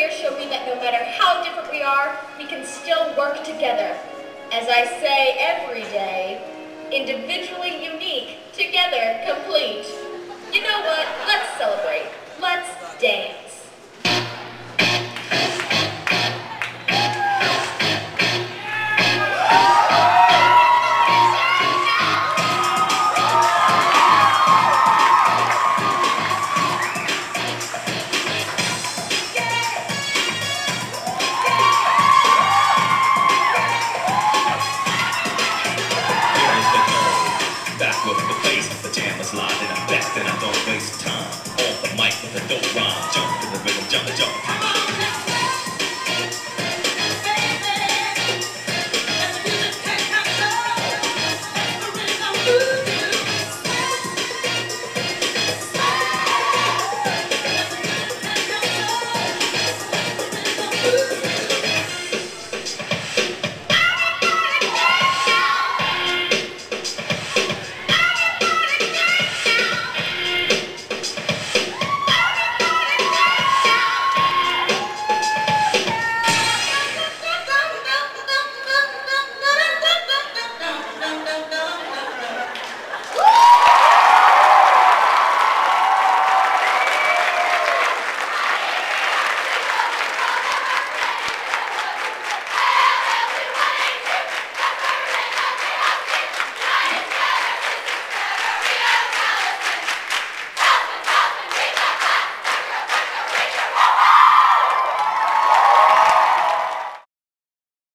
you that no matter how different we are, we can still work together. As I say every day, individually unique, together complete. You know what? Let's celebrate. Let's dance.